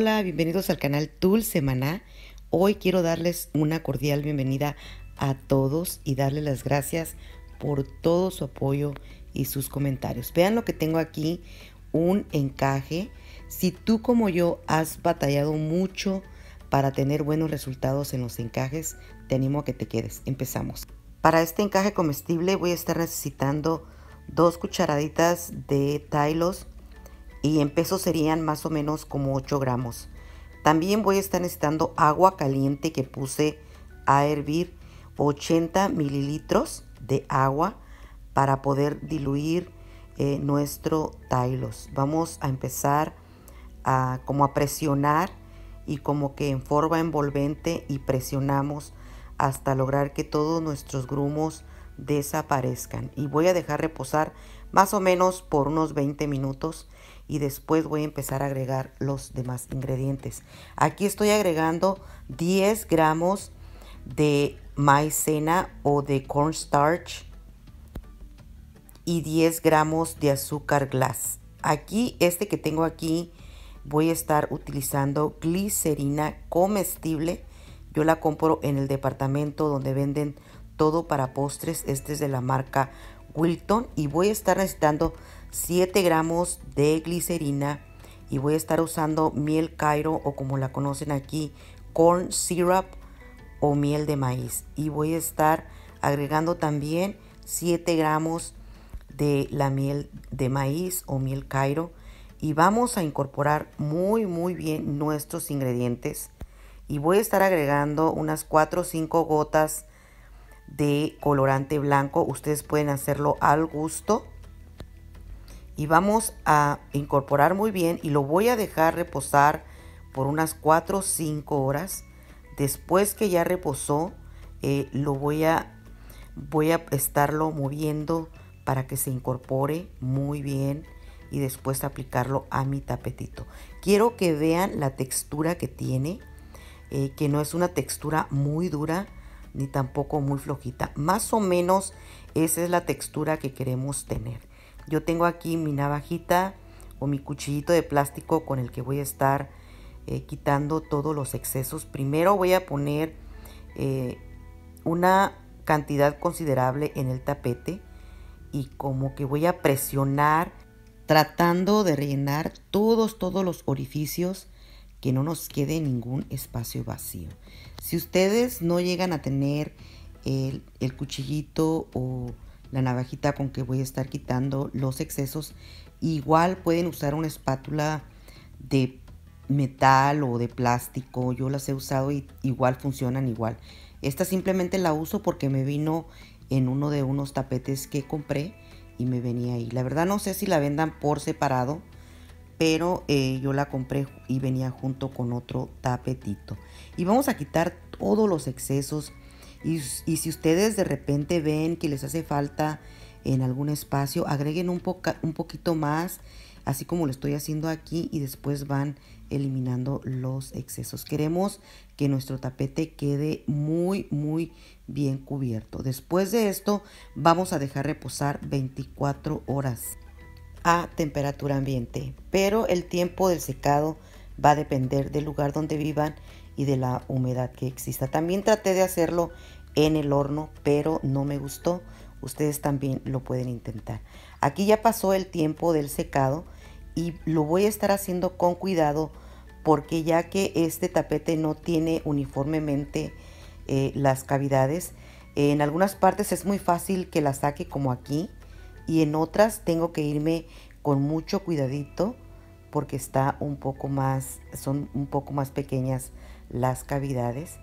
Hola, bienvenidos al canal Dulce Maná. Hoy quiero darles una cordial bienvenida a todos y darles las gracias por todo su apoyo y sus comentarios. Vean lo que tengo aquí, un encaje. Si tú como yo has batallado mucho para tener buenos resultados en los encajes, te animo a que te quedes. Empezamos. Para este encaje comestible voy a estar necesitando dos cucharaditas de Tylos y en peso serían más o menos como 8 gramos. También voy a estar necesitando agua caliente que puse a hervir 80 mililitros de agua para poder diluir eh, nuestro Tylos. Vamos a empezar a como a presionar y como que en forma envolvente y presionamos hasta lograr que todos nuestros grumos desaparezcan. Y voy a dejar reposar más o menos por unos 20 minutos y después voy a empezar a agregar los demás ingredientes. Aquí estoy agregando 10 gramos de maicena o de cornstarch y 10 gramos de azúcar glass. Aquí, este que tengo aquí, voy a estar utilizando glicerina comestible. Yo la compro en el departamento donde venden todo para postres. Este es de la marca Wilton y voy a estar necesitando 7 gramos de glicerina y voy a estar usando miel Cairo o como la conocen aquí, corn syrup o miel de maíz. Y voy a estar agregando también 7 gramos de la miel de maíz o miel Cairo. Y vamos a incorporar muy muy bien nuestros ingredientes. Y voy a estar agregando unas 4 o 5 gotas de colorante blanco. Ustedes pueden hacerlo al gusto y vamos a incorporar muy bien y lo voy a dejar reposar por unas 4 o 5 horas. Después que ya reposó, eh, lo voy a, voy a estarlo moviendo para que se incorpore muy bien y después aplicarlo a mi tapetito. Quiero que vean la textura que tiene, eh, que no es una textura muy dura ni tampoco muy flojita. Más o menos esa es la textura que queremos tener. Yo tengo aquí mi navajita o mi cuchillito de plástico con el que voy a estar eh, quitando todos los excesos. Primero voy a poner eh, una cantidad considerable en el tapete y como que voy a presionar tratando de rellenar todos, todos los orificios que no nos quede ningún espacio vacío. Si ustedes no llegan a tener el, el cuchillito o la navajita con que voy a estar quitando los excesos. Igual pueden usar una espátula de metal o de plástico. Yo las he usado y igual funcionan igual. Esta simplemente la uso porque me vino en uno de unos tapetes que compré y me venía ahí. La verdad no sé si la vendan por separado, pero eh, yo la compré y venía junto con otro tapetito. Y vamos a quitar todos los excesos y, si ustedes de repente ven que les hace falta en algún espacio, agreguen un, un poquito más, así como lo estoy haciendo aquí y después van eliminando los excesos. Queremos que nuestro tapete quede muy, muy bien cubierto. Después de esto vamos a dejar reposar 24 horas a temperatura ambiente, pero el tiempo del secado va a depender del lugar donde vivan y de la humedad que exista. También traté de hacerlo en el horno, pero no me gustó. Ustedes también lo pueden intentar. Aquí ya pasó el tiempo del secado y lo voy a estar haciendo con cuidado porque ya que este tapete no tiene uniformemente eh, las cavidades, en algunas partes es muy fácil que la saque como aquí y en otras tengo que irme con mucho cuidadito porque está un poco más, son un poco más pequeñas las cavidades.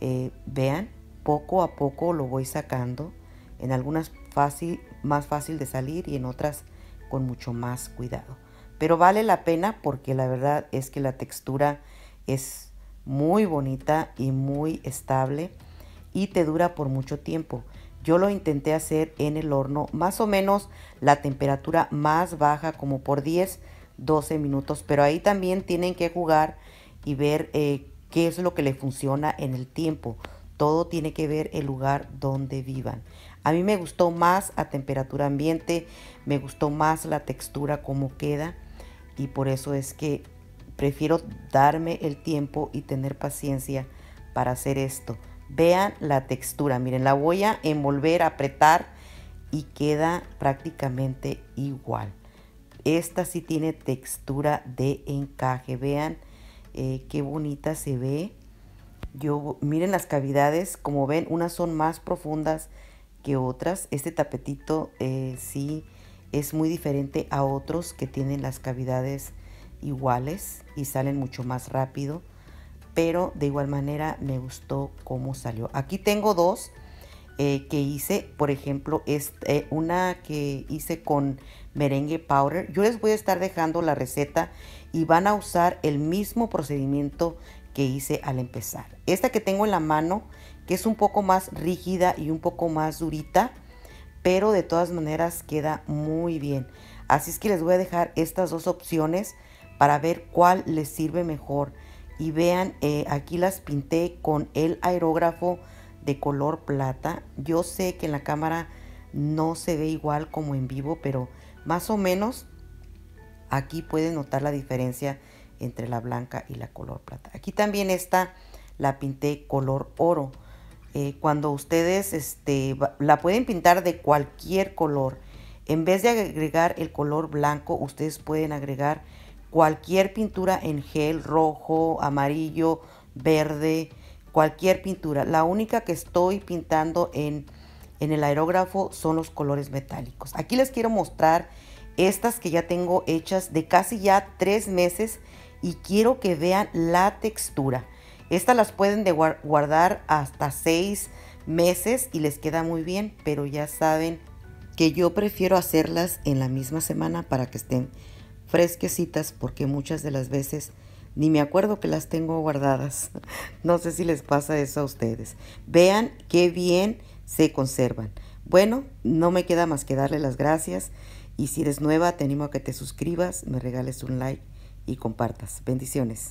Eh, vean, poco a poco lo voy sacando. En algunas fácil, más fácil de salir y en otras con mucho más cuidado. Pero vale la pena porque la verdad es que la textura es muy bonita y muy estable y te dura por mucho tiempo. Yo lo intenté hacer en el horno, más o menos la temperatura más baja, como por 10, 12 minutos. Pero ahí también tienen que jugar y ver eh, qué es lo que le funciona en el tiempo. Todo tiene que ver el lugar donde vivan. A mí me gustó más a temperatura ambiente, me gustó más la textura como queda y por eso es que prefiero darme el tiempo y tener paciencia para hacer esto. Vean la textura, miren, la voy a envolver, apretar y queda prácticamente igual. Esta sí tiene textura de encaje, vean eh, qué bonita se ve. Yo, miren las cavidades, como ven, unas son más profundas que otras. Este tapetito eh, sí es muy diferente a otros que tienen las cavidades iguales y salen mucho más rápido. Pero de igual manera me gustó cómo salió. Aquí tengo dos eh, que hice, por ejemplo, es eh, una que hice con merengue powder. Yo les voy a estar dejando la receta y van a usar el mismo procedimiento que hice al empezar. Esta que tengo en la mano, que es un poco más rígida y un poco más durita, pero de todas maneras queda muy bien. Así es que les voy a dejar estas dos opciones para ver cuál les sirve mejor. Y vean, eh, aquí las pinté con el aerógrafo de color plata. Yo sé que en la cámara no se ve igual como en vivo, pero más o menos aquí pueden notar la diferencia entre la blanca y la color plata. Aquí también esta la pinté color oro. Eh, cuando ustedes este, la pueden pintar de cualquier color, en vez de agregar el color blanco, ustedes pueden agregar cualquier pintura en gel rojo, amarillo, verde, cualquier pintura. La única que estoy pintando en, en el aerógrafo son los colores metálicos. Aquí les quiero mostrar estas que ya tengo hechas de casi ya tres meses y quiero que vean la textura. Estas las pueden de guardar hasta seis meses y les queda muy bien, pero ya saben que yo prefiero hacerlas en la misma semana para que estén fresquecitas porque muchas de las veces ni me acuerdo que las tengo guardadas. No sé si les pasa eso a ustedes. Vean qué bien se conservan. Bueno, no me queda más que darle las gracias y si eres nueva te animo a que te suscribas, me regales un like y compartas. Bendiciones.